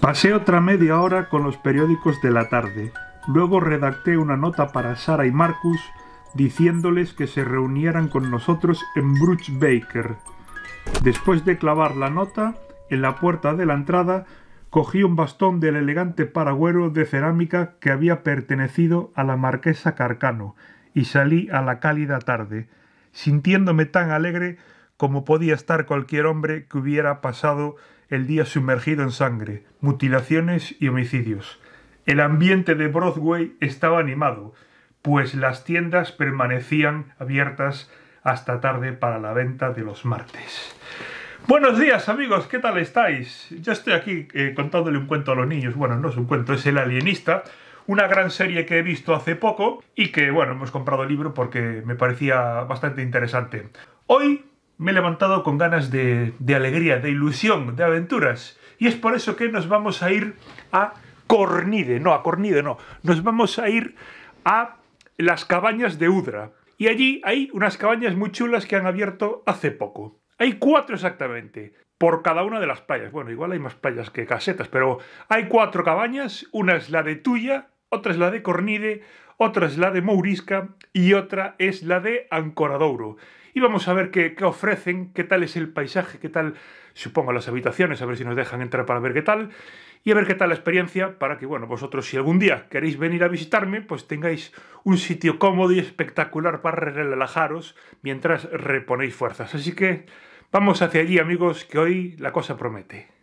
Pasé otra media hora con los periódicos de la tarde. Luego redacté una nota para Sara y Marcus diciéndoles que se reunieran con nosotros en Bruch Baker. Después de clavar la nota, en la puerta de la entrada cogí un bastón del elegante paragüero de cerámica que había pertenecido a la marquesa Carcano y salí a la cálida tarde, sintiéndome tan alegre como podía estar cualquier hombre que hubiera pasado el día sumergido en sangre, mutilaciones y homicidios. El ambiente de Broadway estaba animado, pues las tiendas permanecían abiertas hasta tarde para la venta de los martes. Buenos días amigos, ¿qué tal estáis? Yo estoy aquí eh, contándole un cuento a los niños. Bueno, no es un cuento, es El Alienista, una gran serie que he visto hace poco y que, bueno, hemos comprado el libro porque me parecía bastante interesante. Hoy me he levantado con ganas de, alegría, de ilusión, de aventuras. Y es por eso que nos vamos a ir a Cornide, no, a Cornide no, nos vamos a ir a las cabañas de Udra. Y allí hay unas cabañas muy chulas que han abierto hace poco. Hay cuatro exactamente, por cada una de las playas. Bueno, igual hay más playas que casetas, pero hay cuatro cabañas. Una es la de Tuya, otra es la de Cornide, otra es la de Mourisca y otra es la de Ancoradouro y vamos a ver qué, ofrecen, qué tal es el paisaje, qué tal, supongo, las habitaciones, a ver si nos dejan entrar para ver qué tal y a ver qué tal la experiencia para que, bueno, vosotros si algún día queréis venir a visitarme, pues tengáis un sitio cómodo y espectacular para relajaros mientras reponéis fuerzas. Así que vamos hacia allí, amigos, que hoy la cosa promete.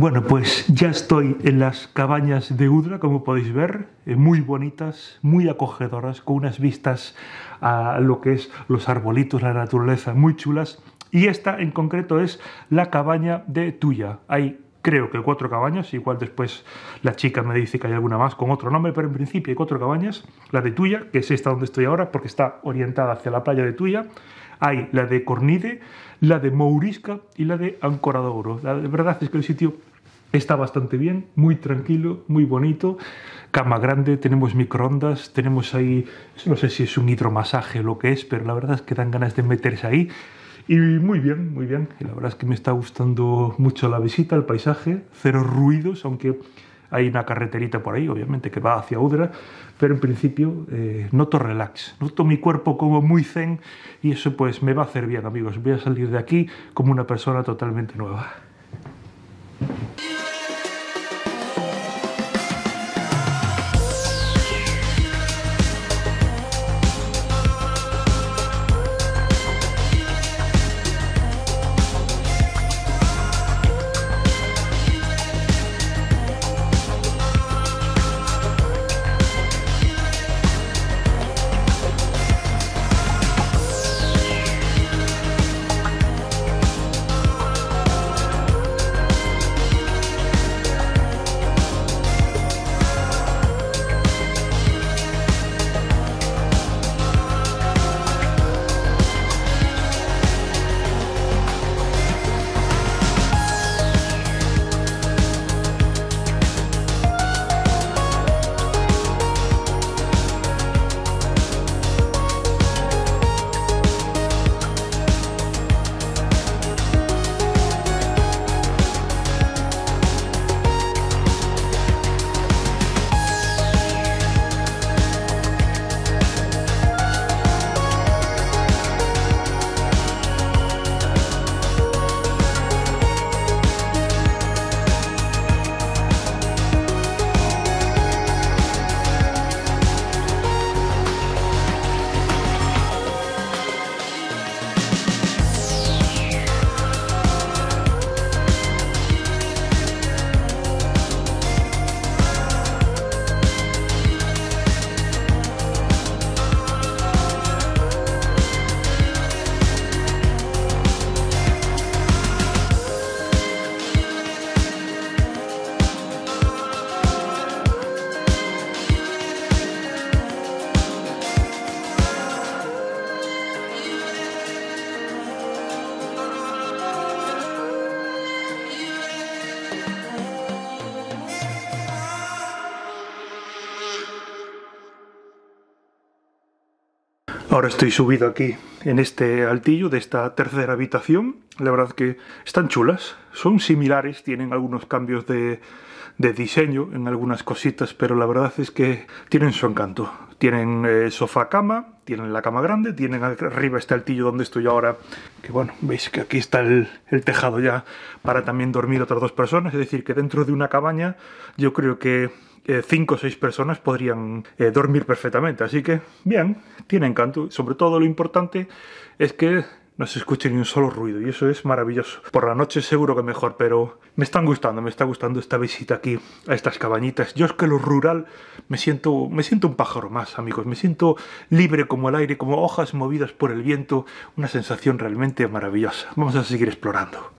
Bueno, pues ya estoy en las cabañas de Udra, como podéis ver, eh, muy bonitas, muy acogedoras, con unas vistas a lo que es los arbolitos, la naturaleza, muy chulas. Y esta en concreto es la cabaña de Tuya. Hay creo que cuatro cabañas, igual después la chica me dice que hay alguna más con otro nombre, pero en principio hay cuatro cabañas. La de Tuya, que es esta donde estoy ahora, porque está orientada hacia la playa de Tuya. Hay la de Cornide, la de Mourisca y la de Ancoradouro. La verdad es que el sitio está bastante bien, muy tranquilo, muy bonito. Cama grande, tenemos microondas, tenemos ahí, no sé si es un hidromasaje o lo que es, pero la verdad es que dan ganas de meterse ahí. Y muy bien, muy bien. Y la verdad es que me está gustando mucho la visita, el paisaje, cero ruidos, aunque hay una carreterita por ahí, obviamente, que va hacia Udra, pero en principio eh, noto relax, noto mi cuerpo como muy zen y eso pues me va a hacer bien, amigos. Voy a salir de aquí como una persona totalmente nueva. Ahora estoy subido aquí en este altillo de esta tercera habitación. La verdad que están chulas, son similares, tienen algunos cambios de, diseño en algunas cositas, pero la verdad es que tienen su encanto. Tienen eh, sofá cama, tienen la cama grande, tienen arriba este altillo donde estoy ahora, que bueno, veis que aquí está el, el tejado ya para también dormir otras dos personas, es decir, que dentro de una cabaña yo creo que cinco o seis personas podrían eh, dormir perfectamente. Así que, bien, tiene encanto. Sobre todo lo importante es que no se escuche ni un solo ruido y eso es maravilloso. Por la noche seguro que mejor, pero me están gustando, me está gustando esta visita aquí a estas cabañitas. Yo es que lo rural me siento, me siento un pájaro más, amigos. Me siento libre como el aire, como hojas movidas por el viento. Una sensación realmente maravillosa. Vamos a seguir explorando.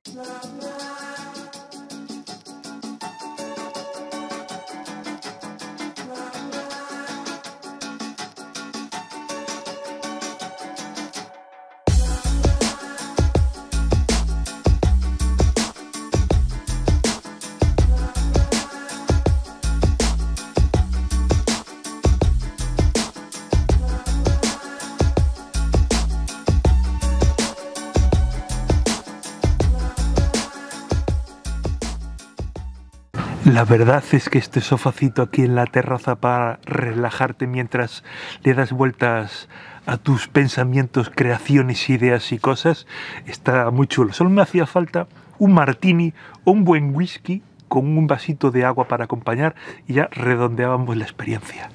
La verdad es que este sofacito aquí en la terraza para relajarte mientras le das vueltas a tus pensamientos, creaciones, ideas y cosas está muy chulo. Solo me hacía falta un martini o un buen whisky con un vasito de agua para acompañar y ya redondeábamos la experiencia.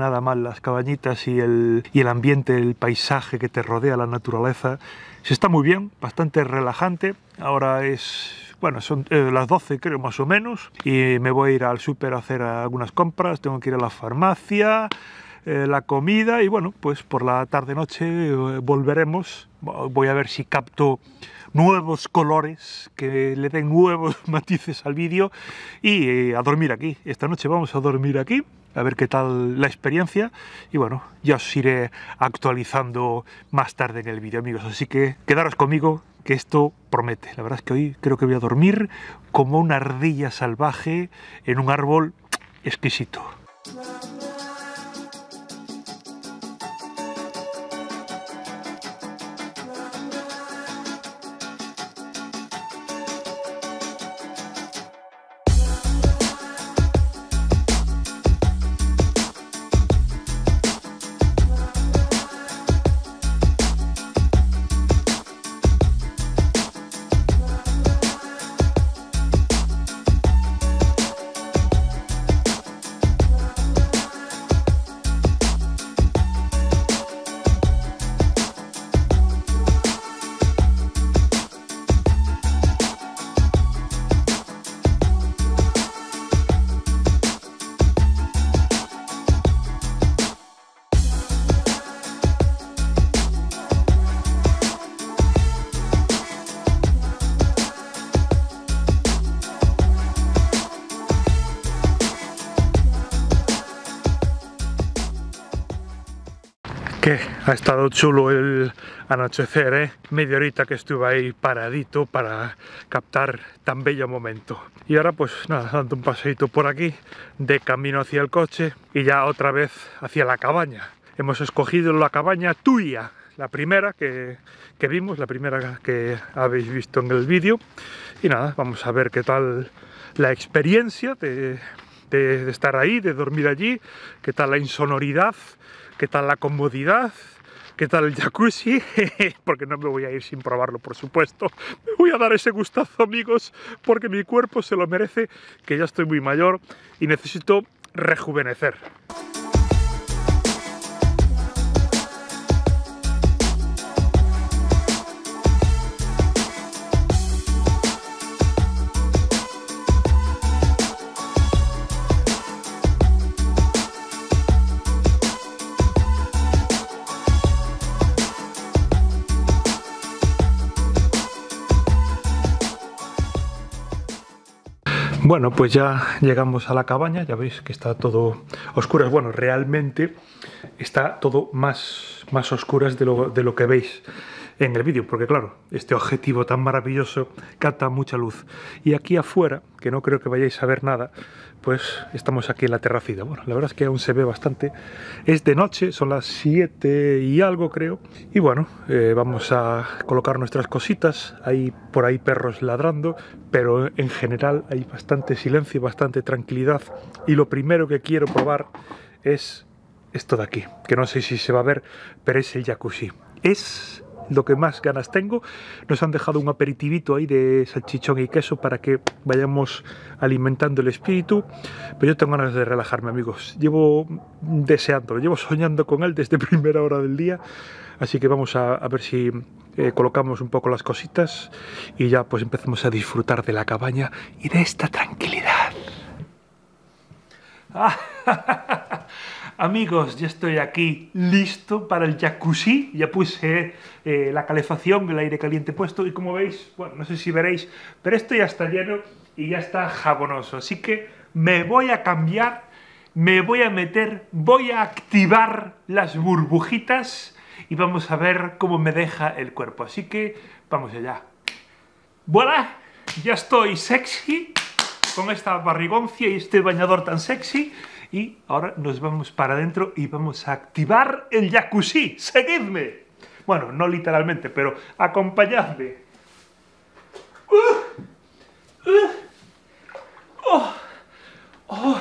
Nada mal las cabañitas y el, y el ambiente, el paisaje que te rodea, la naturaleza. Se está muy bien, bastante relajante. Ahora es bueno, son eh, las 12 creo más o menos y me voy a ir al súper a hacer algunas compras, tengo que ir a la farmacia, eh, la comida y bueno, pues por la tarde-noche eh, volveremos. Voy a ver si capto nuevos colores que le den nuevos matices al vídeo y a dormir aquí. Esta noche vamos a dormir aquí a ver qué tal la experiencia y bueno, ya os iré actualizando más tarde en el vídeo amigos, así que quedaros conmigo que esto promete. La verdad es que hoy creo que voy a dormir como una ardilla salvaje en un árbol exquisito. Ha estado chulo el anochecer, ¿eh? Media horita que estuve ahí paradito para captar tan bello momento. Y ahora pues nada, dando un paseito por aquí, de camino hacia el coche y ya otra vez hacia la cabaña. Hemos escogido la cabaña tuya, la primera que, que vimos, la primera que habéis visto en el vídeo. Y nada, vamos a ver qué tal la experiencia de, de, de estar ahí, de dormir allí, qué tal la insonoridad ¿Qué tal la comodidad? ¿Qué tal el jacuzzi? porque no me voy a ir sin probarlo, por supuesto. Me voy a dar ese gustazo, amigos, porque mi cuerpo se lo merece, que ya estoy muy mayor y necesito rejuvenecer. Bueno, pues ya llegamos a la cabaña, ya veis que está todo oscuro. Bueno, realmente está todo más, más oscuras de lo, de lo que veis en el vídeo, porque claro, este objetivo tan maravilloso capta mucha luz. Y aquí afuera, que no creo que vayáis a ver nada, pues estamos aquí en la terracida. Bueno, la verdad es que aún se ve bastante. Es de noche, son las 7 y algo creo. Y bueno, eh, vamos a colocar nuestras cositas. Hay por ahí perros ladrando, pero en general hay bastante silencio, bastante tranquilidad. Y lo primero que quiero probar es esto de aquí, que no sé si se va a ver, pero es el jacuzzi. Es lo que más ganas tengo. Nos han dejado un aperitivito ahí de salchichón y queso para que vayamos alimentando el espíritu. Pero yo tengo ganas de relajarme, amigos. Llevo deseando, llevo soñando con él desde primera hora del día. Así que vamos a, a ver si eh, colocamos un poco las cositas y ya pues empezamos a disfrutar de la cabaña y de esta tranquilidad. Amigos, ya estoy aquí listo para el jacuzzi. Ya puse eh, la calefacción, el aire caliente puesto y como veis, bueno, no sé si veréis, pero esto ya está lleno y ya está jabonoso. Así que me voy a cambiar, me voy a meter, voy a activar las burbujitas y vamos a ver cómo me deja el cuerpo. Así que vamos allá. ¡Voilà! Ya estoy sexy con esta barrigoncia y este bañador tan sexy y ahora nos vamos para adentro y vamos a activar el jacuzzi. ¡Seguidme! Bueno, no literalmente, pero acompañadme. Uh, uh, oh, oh.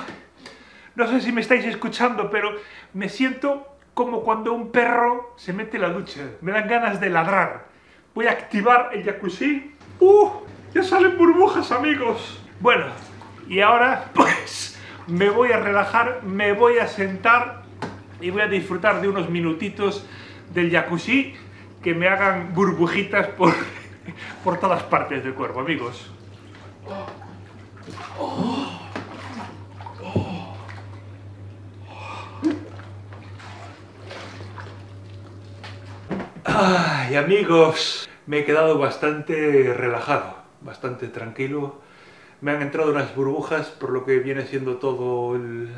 No sé si me estáis escuchando, pero me siento como cuando un perro se mete en la ducha. Me dan ganas de ladrar. Voy a activar el jacuzzi. ¡Uh! Ya salen burbujas, amigos. Bueno, y ahora, pues me voy a relajar, me voy a sentar y voy a disfrutar de unos minutitos del jacuzzi que me hagan burbujitas por, por todas partes del cuerpo, amigos. Ay, amigos, me he quedado bastante relajado, bastante tranquilo. Me han entrado unas burbujas por lo que viene siendo todo el,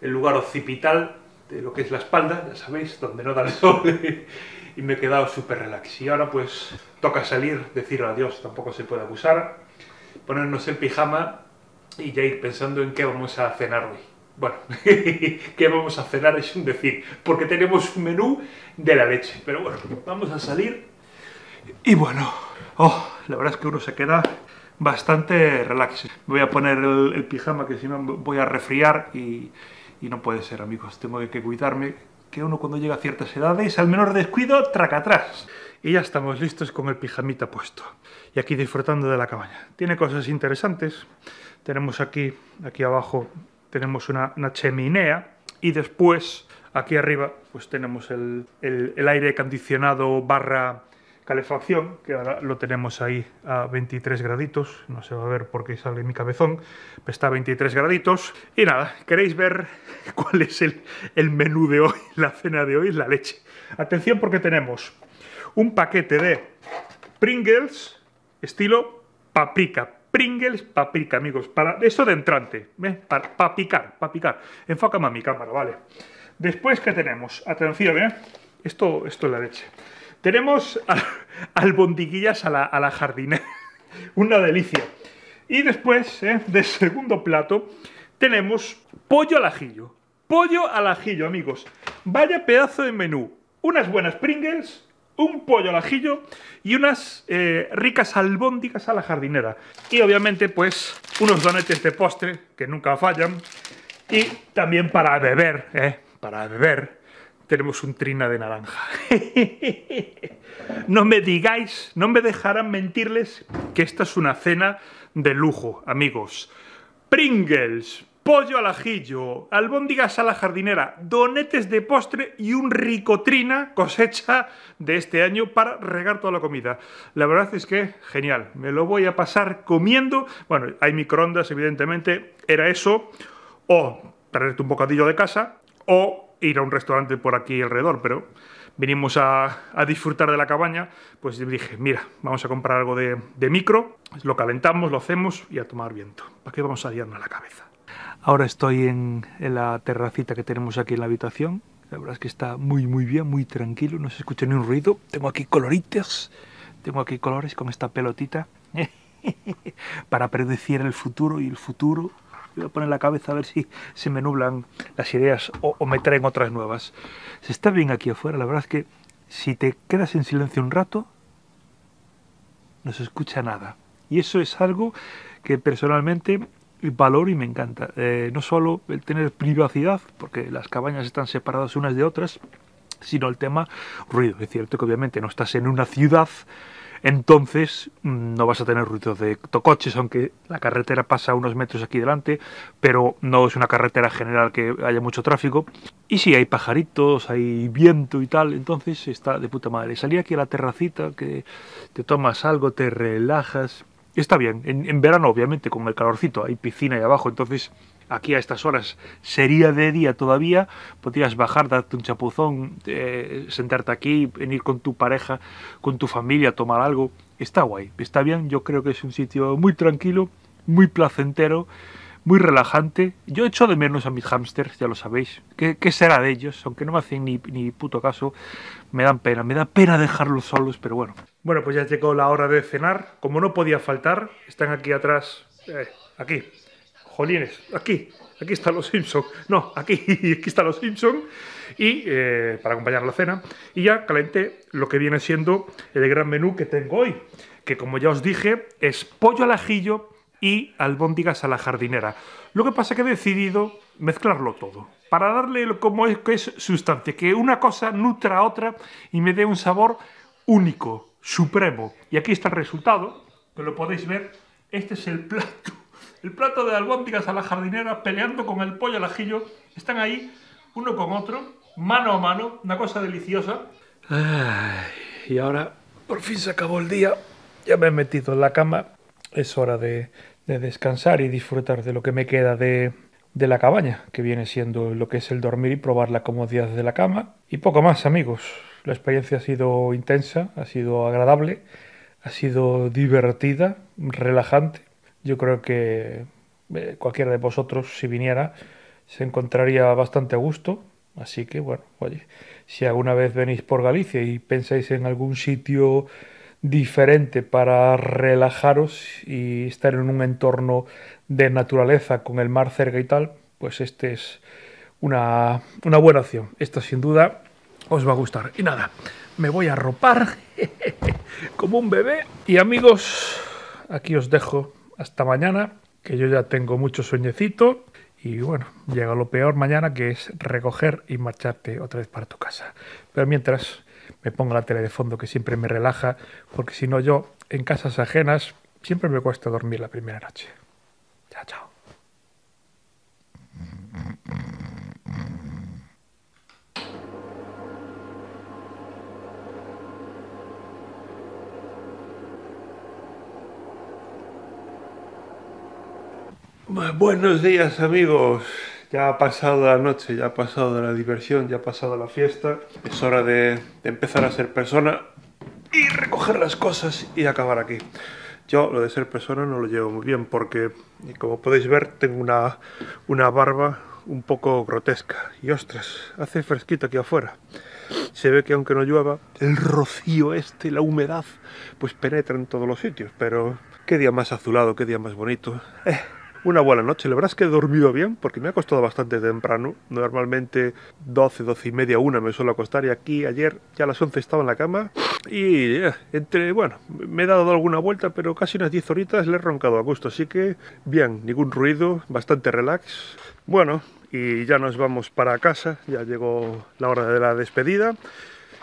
lugar occipital de lo que es la espalda, ya sabéis, donde no da el sol. y me he quedado súper relax. Y ahora pues toca salir, decir adiós, tampoco se puede abusar, ponernos el pijama y ya ir pensando en qué vamos a cenar hoy. Bueno, qué vamos a cenar es un decir, porque tenemos un menú de la leche. Pero bueno, vamos a salir y bueno, oh, la verdad es que uno se queda bastante relax. Voy a poner el, pijama que si no voy a resfriar y, no puede ser, amigos. Tengo que cuidarme, que uno cuando llega a ciertas edades, al menor descuido, traca atrás. Y ya estamos listos con el pijamita puesto. Y aquí disfrutando de la cabaña. Tiene cosas interesantes. Tenemos aquí, aquí abajo, tenemos una, cheminea. Y después, aquí arriba, pues tenemos el, el, el aire acondicionado barra calefacción, que ahora lo tenemos ahí a 23 graditos, no se va a ver porque sale mi cabezón, pero está a 23 graditos. Y nada, ¿queréis ver cuál es el, menú de hoy, la cena de hoy? La leche. Atención porque tenemos un paquete de Pringles estilo paprika. Pringles paprika, amigos, para eso de entrante, ¿eh? para, para picar, para picar. Enfócame a mi cámara, vale. Después, ¿qué tenemos? Atención, ¿eh? Esto, esto es la leche. Tenemos albondiguillas a la, a jardinera. Una delicia. Y después, ¿eh? de segundo plato, tenemos pollo al ajillo. Pollo al ajillo, amigos. Vaya pedazo de menú. Unas buenas Pringles, un pollo al ajillo y unas eh, ricas albóndigas a la jardinera. Y obviamente, pues, unos donetes de postre, que nunca fallan. Y también para beber, ¿eh? Para beber, tenemos un trina de naranja. no me digáis, no me dejarán mentirles que esta es una cena de lujo, amigos. Pringles, pollo al ajillo, albóndigas a la jardinera, donetes de postre y un ricotrina cosecha de este año para regar toda la comida. La verdad es que genial, me lo voy a pasar comiendo. Bueno, hay microondas, evidentemente, era eso, o traerte un bocadillo de casa, o ir a un restaurante por aquí alrededor, pero vinimos a, disfrutar de la cabaña, pues dije, mira, vamos a comprar algo de, micro, lo calentamos, lo hacemos y a tomar viento. ¿Para qué vamos a liarnos la cabeza? Ahora estoy en, en, la terracita que tenemos aquí en la habitación. La verdad es que está muy, muy bien, muy tranquilo, no se escucha ni un ruido. Tengo aquí coloritos, tengo aquí colores con esta pelotita para predecir el futuro y el futuro voy a poner la cabeza a ver si se me nublan las ideas o, o me traen otras nuevas. Se está bien aquí afuera, la verdad es que si te quedas en silencio un rato, no se escucha nada. Y eso es algo que personalmente valoro y me encanta. Eh, no solo el tener privacidad, porque las cabañas están separadas unas de otras, sino el tema ruido. Es cierto que obviamente no estás en una ciudad entonces mm, no vas a tener ruido de coches, aunque la carretera pasa unos metros aquí delante, pero no es una carretera general que haya mucho tráfico. Y sí, hay pajaritos, hay viento y tal, entonces está de puta madre. Salí aquí a la terracita, que te tomas algo, te relajas. Está bien, en, en verano obviamente con el calorcito, hay piscina ahí abajo, entonces aquí a estas horas sería de día todavía, podrías bajar, darte un chapuzón, eh, sentarte aquí, venir con tu pareja, con tu familia, tomar algo. Está guay, está bien, yo creo que es un sitio muy tranquilo, muy placentero, muy relajante. Yo echo de menos a mis hámsters, ya lo sabéis. ¿Qué, ¿Qué, será de ellos? Aunque no me hacen ni, ni puto caso, me dan pena, me da pena dejarlos solos, pero bueno. Bueno, pues ya llegó la hora de cenar. Como no podía faltar, están aquí atrás, eh, aquí, jolines, aquí, aquí están los Simpson, no, aquí, aquí están los Simpson, y eh, para acompañar la cena, y ya calenté lo que viene siendo el gran menú que tengo hoy, que como ya os dije, es pollo al ajillo y albóndigas a la jardinera. Lo que pasa que he decidido mezclarlo todo, para darle como es, que es sustancia, que una cosa nutra a otra y me dé un sabor único, supremo. Y aquí está el resultado, que lo podéis ver, este es el plato el plato de albóndigas a la jardinera peleando con el pollo al ajillo. Están ahí, uno con otro, mano a mano, una cosa deliciosa. y ahora, por fin se acabó el día. Ya me he metido en la cama. Es hora de, de descansar y disfrutar de lo que me queda de, de la cabaña, que viene siendo lo que es el dormir y probar la comodidad de la cama. Y poco más, amigos. La experiencia ha sido intensa, ha sido agradable, ha sido divertida, relajante. Yo creo que eh, cualquiera de vosotros, si viniera, se encontraría bastante a gusto. Así que, bueno, oye, si alguna vez venís por Galicia y pensáis en algún sitio diferente para relajaros y estar en un entorno de naturaleza con el mar cerca y tal, pues este es una, una buena opción. Esta sin duda os va a gustar. Y nada, me voy a ropar como un bebé. Y amigos, aquí os dejo hasta mañana, que yo ya tengo mucho sueñecito. Y bueno, llega lo peor mañana, que es recoger y marcharte otra vez para tu casa. Pero mientras me pongo la tele de fondo, que siempre me relaja, porque si no yo, en casas ajenas, siempre me cuesta dormir la primera noche. Chao, chao. Buenos días amigos, ya ha pasado la noche, ya ha pasado la diversión, ya ha pasado la fiesta, es hora de, empezar a ser persona y recoger las cosas y acabar aquí. Yo lo de ser persona no lo llevo muy bien porque, como podéis ver, tengo una, una barba un poco grotesca. Y ostras, hace fresquito aquí afuera. Se ve que aunque no llueva, el rocío este, la humedad, pues penetra en todos los sitios. Pero qué día más azulado, qué día más bonito. Eh, una buena noche. La verdad es que he dormido bien porque me ha costado bastante temprano. Normalmente 12, 12 y media, una me suelo acostar y aquí ayer ya a las 11 estaba en la cama y eh, entre, bueno, me he dado alguna vuelta pero casi unas 10 horitas le he roncado a gusto. Así que bien, ningún ruido, bastante relax. Bueno, y ya nos vamos para casa, ya llegó la hora de la despedida.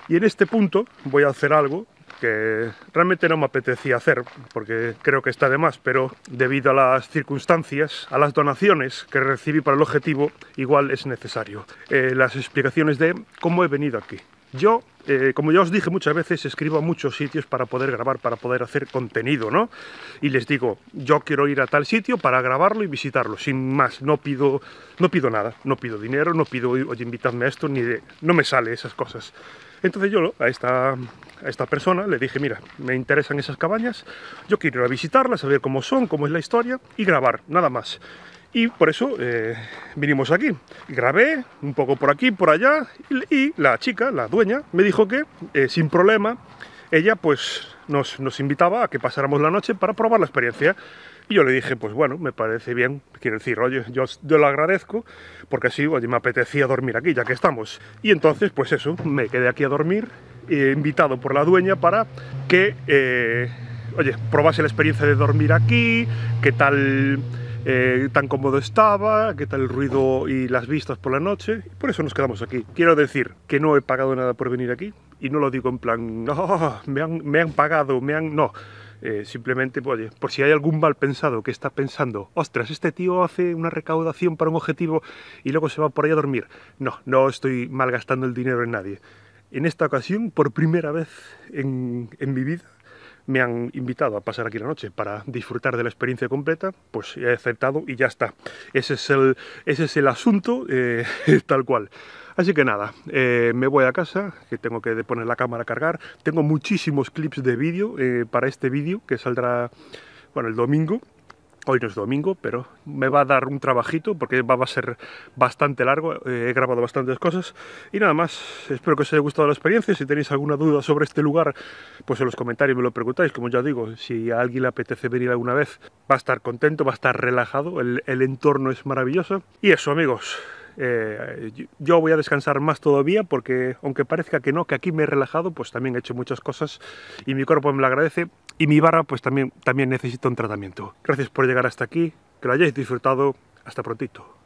Y en este punto voy a hacer algo que realmente no me apetecía hacer, porque creo que está de más, pero debido a las circunstancias, a las donaciones que recibí para el objetivo, igual es necesario. Eh, las explicaciones de cómo he venido aquí. Yo, eh, como ya os dije muchas veces, escribo a muchos sitios para poder grabar, para poder hacer contenido, ¿no? Y les digo, yo quiero ir a tal sitio para grabarlo y visitarlo, sin más, no pido, no pido nada, no pido dinero, no pido, oye, invitadme a esto, ni de... no me sale esas cosas. Entonces yo a esta, a esta persona le dije, mira, me interesan esas cabañas, yo quiero ir a visitarlas, saber cómo son, cómo es la historia y grabar, nada más. Y por eso eh, vinimos aquí. Grabé un poco por aquí, por allá, y, la chica, la dueña, me dijo que eh, sin problema ella pues nos, nos, invitaba a que pasáramos la noche para probar la experiencia. Y yo le dije, pues bueno, me parece bien, quiero decir, oye, yo, yo lo agradezco, porque así, oye, me apetecía dormir aquí, ya que estamos. Y entonces, pues eso, me quedé aquí a dormir, eh, invitado por la dueña para que, oye, probase la experiencia de dormir aquí, qué tal eh, tan cómodo estaba, qué tal el ruido y las vistas por la noche, por eso nos quedamos aquí. Quiero decir que no he pagado nada por venir aquí, y no lo digo en plan, no, me han, me han pagado, me han... no. Eh, simplemente, oye, por si hay algún mal pensado que está pensando, ostras, este tío hace una recaudación para un objetivo y luego se va por ahí a dormir. No, no estoy malgastando el dinero en nadie. En esta ocasión, por primera vez en, en mi vida, me han invitado a pasar aquí la noche para disfrutar de la experiencia completa, pues he aceptado y ya está. Ese es el, ese es el asunto eh, tal cual. Así que nada, eh, me voy a casa, que tengo que poner la cámara a cargar. Tengo muchísimos clips de vídeo eh, para este vídeo que saldrá bueno, el domingo. Hoy no es domingo, pero me va a dar un trabajito porque va a ser bastante largo. Eh, he grabado bastantes cosas. Y nada más, espero que os haya gustado la experiencia. Si tenéis alguna duda sobre este lugar, pues en los comentarios me lo preguntáis. Como ya digo, si a alguien le apetece venir alguna vez, va a estar contento, va a estar relajado. El, el entorno es maravilloso. Y eso, amigos. Eh, yo voy a descansar más todavía porque aunque parezca que no, que aquí me he relajado, pues también he hecho muchas cosas y mi cuerpo me lo agradece y mi barra pues también, también necesita un tratamiento. Gracias por llegar hasta aquí, que lo hayáis disfrutado, hasta prontito.